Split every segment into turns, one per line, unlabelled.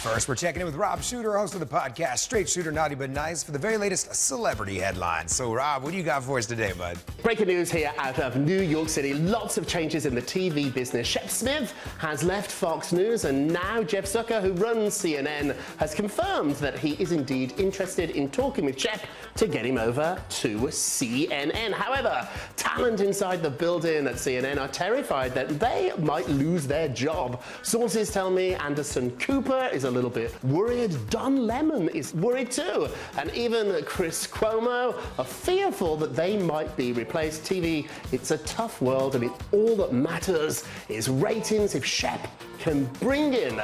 first, we're checking in with Rob Shuter, host of the podcast Straight Shooter Naughty But Nice, for the very latest celebrity headlines. So, Rob, what do you got for us today, bud?
Breaking news here out of New York City. Lots of changes in the TV business. Shep Smith has left Fox News, and now Jeff Zucker, who runs CNN, has confirmed that he is indeed interested in talking with Shep to get him over to CNN. However, talent inside the building at CNN are terrified that they might lose their job. Sources tell me Anderson Cooper is a little bit worried. Don Lemon is worried too. And even Chris Cuomo are fearful that they might be replaced. TV, it's a tough world and it, all that matters is ratings. If Shep can bring in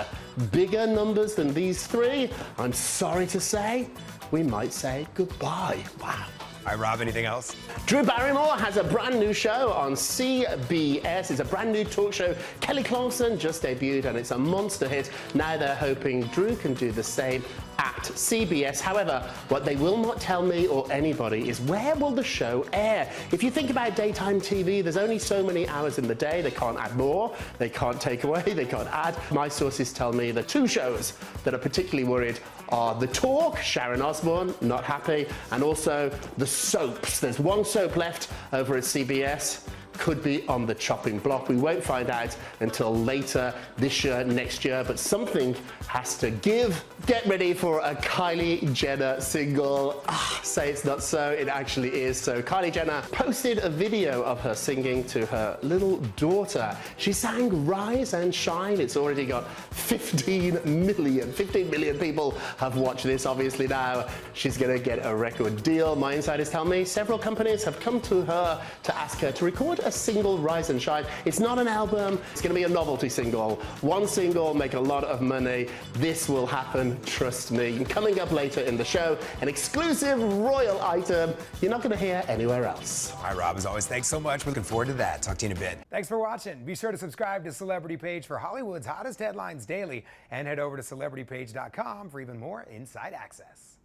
bigger numbers than these three, I'm sorry to say, we might say goodbye. Wow.
Right, Rob, anything else?
Drew Barrymore has a brand new show on CBS. It's a brand new talk show. Kelly Clarkson just debuted and it's a monster hit. Now they're hoping Drew can do the same at CBS. However, what they will not tell me or anybody is where will the show air? If you think about daytime TV, there's only so many hours in the day. They can't add more, they can't take away, they can't add. My sources tell me the two shows that are particularly worried are The Talk, Sharon Osbourne, not happy, and also the soaps. There's one soap left over at CBS could be on the chopping block. We won't find out until later this year, next year, but something has to give. Get ready for a Kylie Jenner single. Ah, say it's not so, it actually is. So Kylie Jenner posted a video of her singing to her little daughter. She sang Rise and Shine. It's already got 15 million, 15 million people have watched this. Obviously now she's gonna get a record deal. My insiders tell me several companies have come to her to ask her to record a single Rise and Shine. It's not an album, it's going to be a novelty single. One single, make a lot of money. This will happen, trust me. Coming up later in the show, an exclusive royal item you're not going to hear anywhere else.
All right, Rob, as always, thanks so much. We're looking forward to that. Talk to you in a bit. Thanks for watching. Be sure to subscribe to Celebrity Page for Hollywood's hottest headlines daily and head over to celebritypage.com for even more inside access.